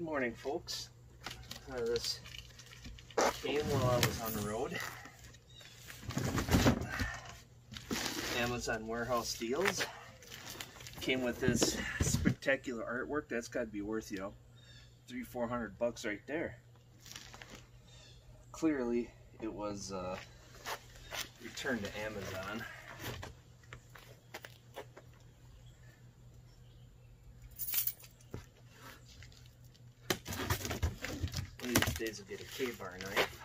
Good morning, folks. Uh, this came while I was on the road. Amazon warehouse deals. Came with this spectacular artwork. That's got to be worth, you know, three, four hundred bucks right there. Clearly, it was uh, returned to Amazon. One of these days I'll get a KA-BAR knife.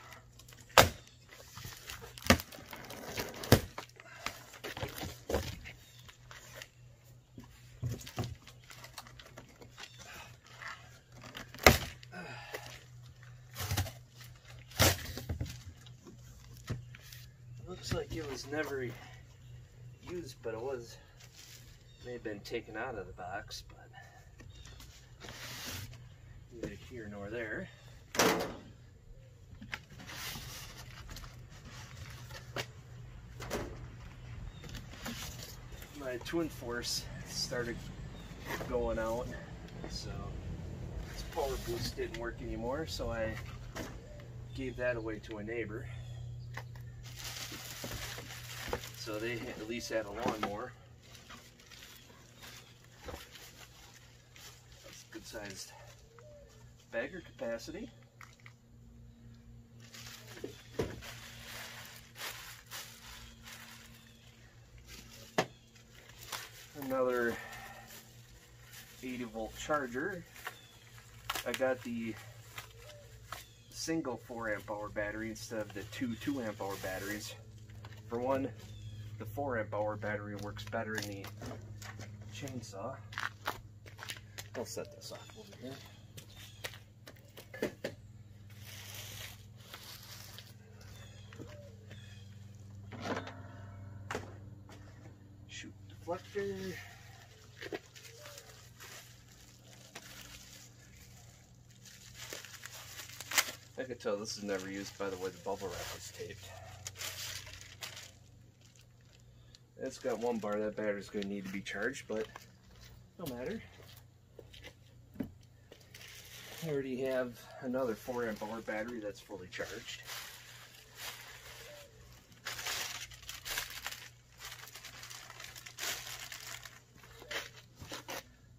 Looks like it was never used, but it was may have been taken out of the box, but neither here nor there. My twin force started going out, so this power boost didn't work anymore, so I gave that away to a neighbor. So they at least had a lawnmower. That's good sized bagger capacity. Another 80 volt charger. I got the single 4 amp hour battery instead of the two 2 amp hour batteries. For one, the 4 amp hour battery works better in the chainsaw. I'll set this off over here. Chute deflector. Tell this is never used by the way the bubble wrap is taped. It's got one bar, that battery's going to need to be charged, but no matter. I already have another 4 amp hour battery that's fully charged.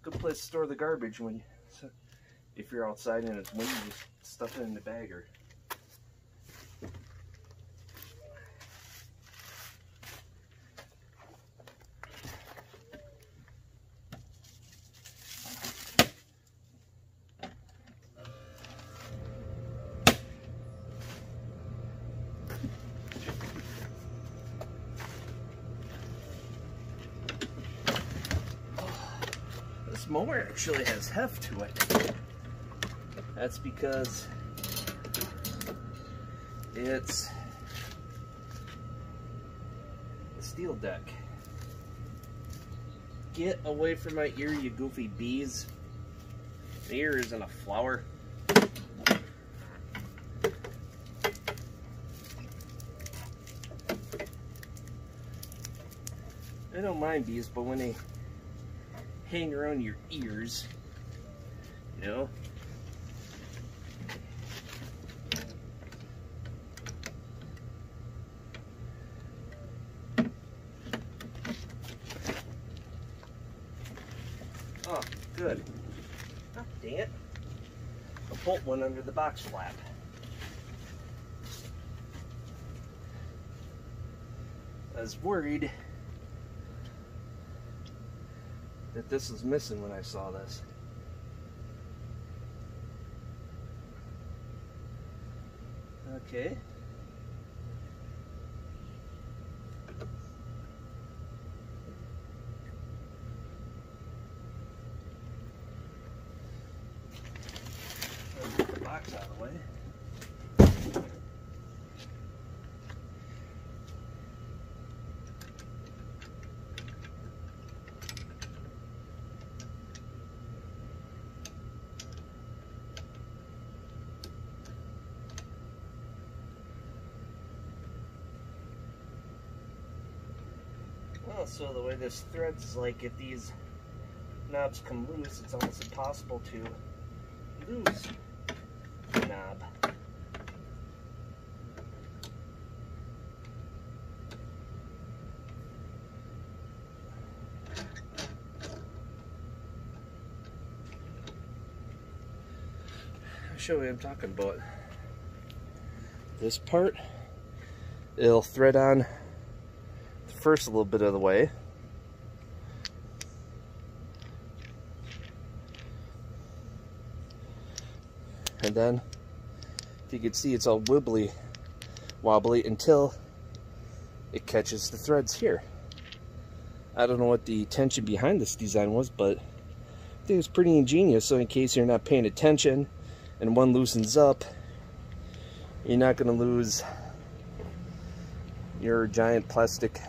Good place to store the garbage when if you're outside and it's windy, just stuff it in the bagger. This mower actually has heft to it. That's because it's a steel deck. Get away from my ear, you goofy bees. The ear isn't a flower. I don't mind bees, but when they hang around your ears, you know, Oh, good. Oh, dang it. A bolt went under the box flap. I was worried that this was missing when I saw this. Okay. Get the box out of the way. Well, so the way this threads is like if these knobs come loose, it's almost impossible to lose the knob. Show you what I'm talking about. This part, it'll thread on first little bit of the way. and then if you can see it's all wibbly wobbly until it catches the threads here. I don't know what the intention behind this design was, but I think it's pretty ingenious. So in case you're not paying attention and one loosens up, you're not going to lose your giant plastic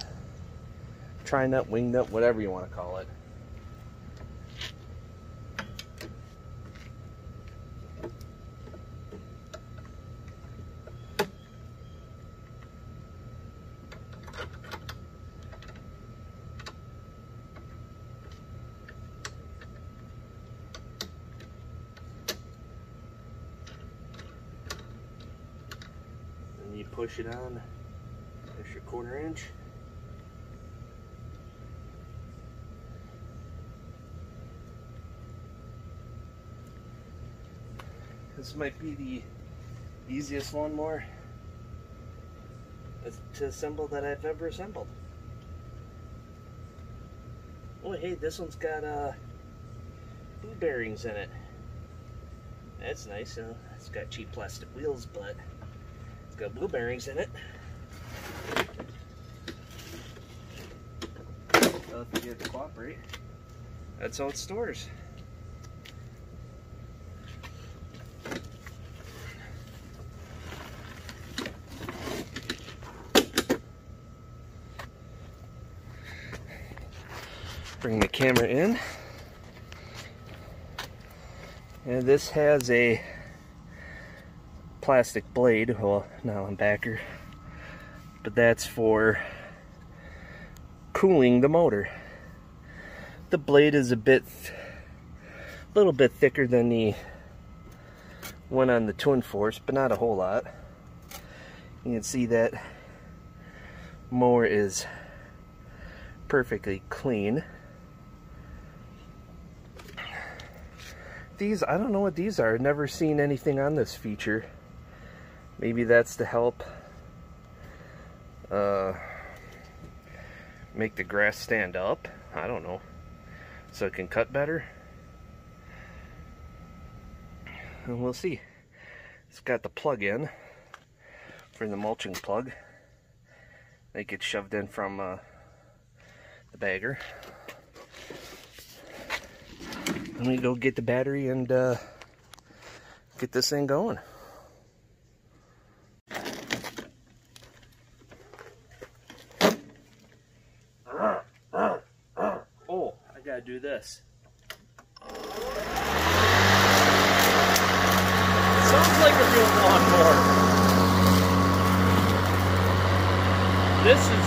tri-nut, wing nut, whatever you want to call it. Push it on. There's your quarter inch. This might be the easiest lawnmower to assemble that I've ever assembled. Oh hey, this one's got uh, blue bearings in it. That's nice. Uh, it's got cheap plastic wheels, but it's got blue bearings in it. Well, if you get to cooperate, that's how it stores. Bring the camera in. And this has a plastic blade, well, nylon backer, but that's for cooling the motor. The blade is a bit, a little bit thicker than the one on the Twin Force, but not a whole lot. You can see that mower is perfectly clean. These, I don't know what these are. I've never seen anything on this feature. Maybe that's to help uh, make the grass stand up. I don't know. So it can cut better. And we'll see. It's got the plug in for the mulching plug. That gets shoved in from uh, the bagger. Let me go get the battery and uh, get this thing going. Oh, I gotta do this. Sounds like a real lawnmower. This is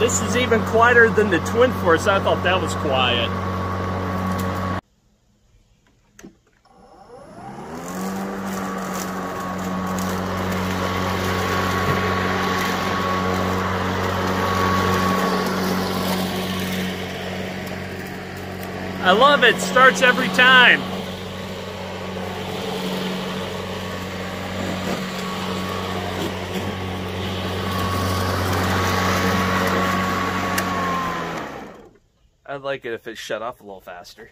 this is even quieter than the Twin Force. I thought that was quiet. I love it. Starts every time. I'd like it if it shut off a little faster.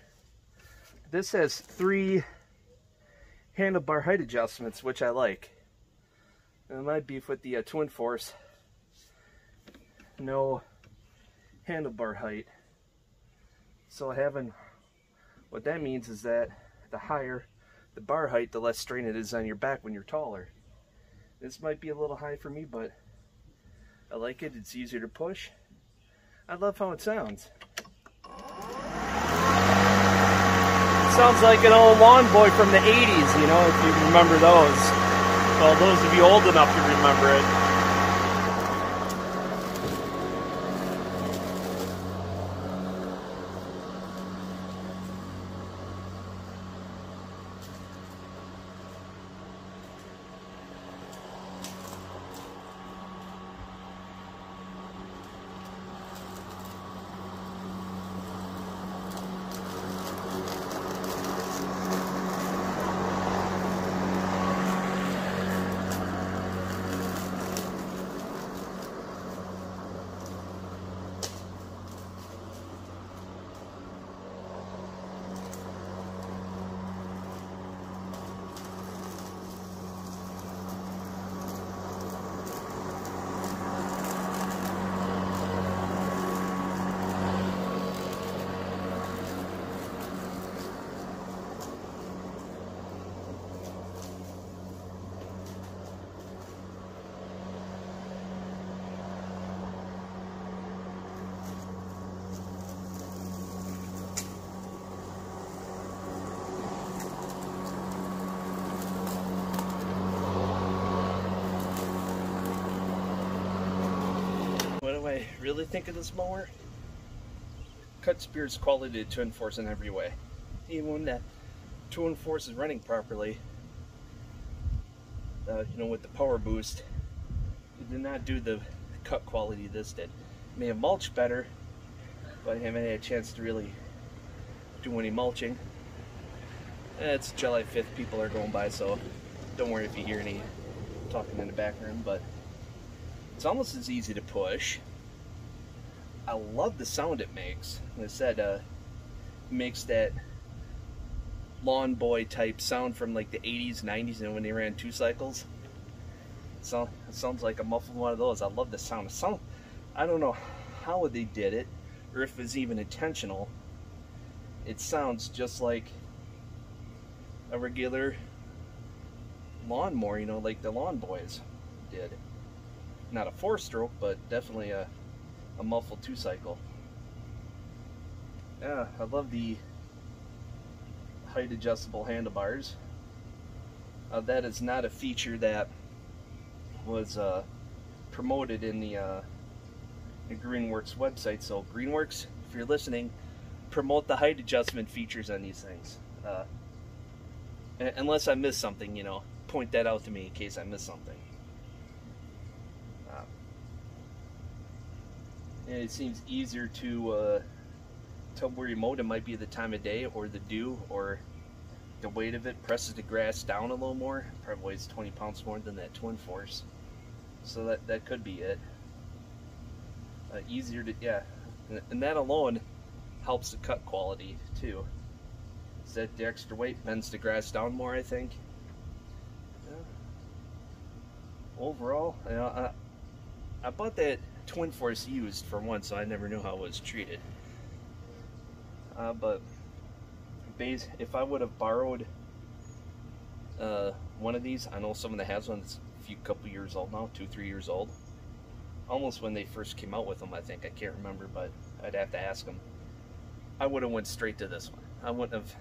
This has three handlebar height adjustments, which I like. And my beef with the uh, Twin Force, no handlebar height. So having what that means is that the higher the bar height, the less strain it is on your back when you're taller. This might be a little high for me, but I like it. It's easier to push. I love how it sounds. It sounds like an old Lawn-Boy from the 80s, you know, if you remember those. Well, those of you old enough to remember it. Really think of this mower, Cut Spear's quality to enforce in every way. Even when that Twin Force is running properly, uh, you know, with the power boost, it did not do the cut quality this did. It may have mulched better, but I haven't had a chance to really do any mulching. And it's July 5th, people are going by, so don't worry if you hear any talking in the background, but it's almost as easy to push. I love the sound it makes. Like I said, uh, makes that Lawn-Boy type sound from like the 80s, 90s, and when they ran two cycles. So it sounds like a muffled one of those. I love the sound. It sound. I don't know how they did it, or if it's even intentional. It sounds just like a regular lawnmower, you know, like the Lawn-Boys did. Not a four stroke, but definitely a, a muffled two cycle. Yeah, I love the height adjustable handlebars. Uh, that is not a feature that was uh, promoted in the, uh, the Greenworks website. So Greenworks, if you're listening, promote the height adjustment features on these things. Uh, unless I miss something, you know, point that out to me in case I miss something. And it seems easier to uh, tell where your motor might be the time of day or the dew or the weight of it presses the grass down a little more. Probably weighs 20 pounds more than that Twin Force. So that, that could be it. Uh, easier to, yeah. And that alone helps the cut quality too. Is that the extra weight bends the grass down more, I think. Yeah. Overall, you know, I, I bought that Twin Force used for one, so I never knew how it was treated. Uh, but base, if I would have borrowed uh, one of these, I know someone that has one that's a few couple years old now, two, three years old. Almost when they first came out with them, I think. I can't remember, but I'd have to ask them. I would have went straight to this one. I wouldn't have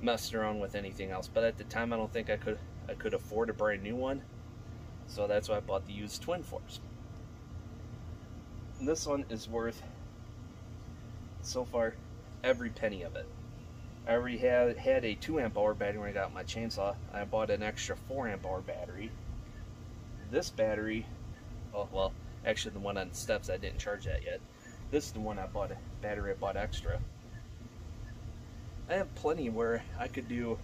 messed around with anything else. But at the time, I don't think I could I could afford a brand new one. So that's why I bought the used Twin Force. This one is worth so far every penny of it. I already had, had a 2 amp hour battery when I got my chainsaw. I bought an extra 4 amp hour battery. This battery, oh, well, actually the one on steps, I didn't charge that yet. This is the one I bought, a battery I bought extra. I have plenty where I could do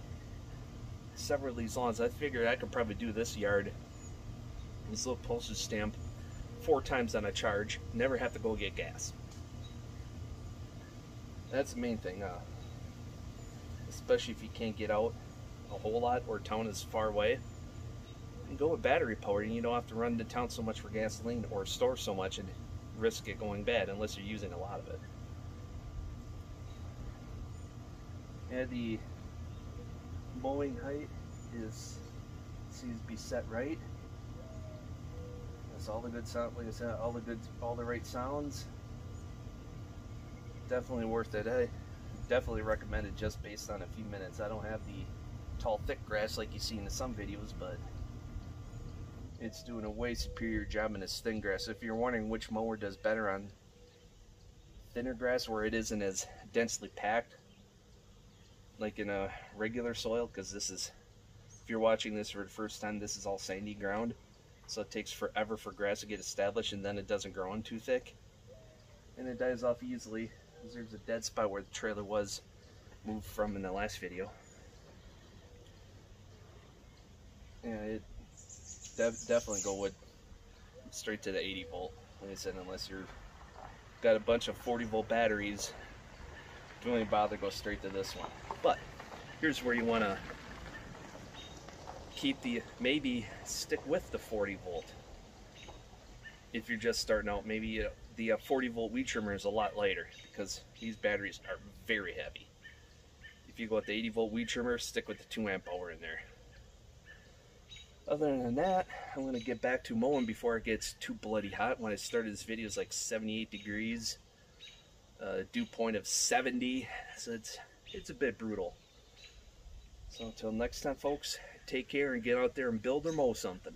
several of these lawns. I figured I could probably do this yard, this little postage stamp, four times on a charge. Never have to go get gas. That's the main thing. Uh, especially if you can't get out a whole lot or town is far away. And go with battery power and you don't have to run to town so much for gasoline or store so much and risk it going bad unless you're using a lot of it. And the mowing height is seems to be set right. That's all the good sound like I said, all the good all the right sounds. Definitely worth it. I definitely recommend it just based on a few minutes. I don't have the tall thick grass like you see in some videos, but it's doing a way superior job in this thin grass. If you're wondering which mower does better on thinner grass where it isn't as densely packed like in a regular soil because this is if you're watching this for the first time this is all sandy ground so it takes forever for grass to get established and then it doesn't grow in too thick. And it dies off easily. There's a dead spot where the trailer was moved from in the last video. Yeah it definitely go with straight to the 80 volt like I said unless you're got a bunch of 40 volt batteries. Don't even bother go straight to this one. But here's where you want to keep the maybe stick with the 40 volt if you're just starting out maybe uh, the uh, 40 volt weed trimmer is a lot lighter because these batteries are very heavy if you go with the 80 volt weed trimmer stick with the 2 amp hour in there other than that, I'm going to get back to mowing before it gets too bloody hot. When I started this video, it's like 78 degrees. Uh, dew point of 70. So it's, it's a bit brutal. So until next time, folks, take care and get out there and build or mow something.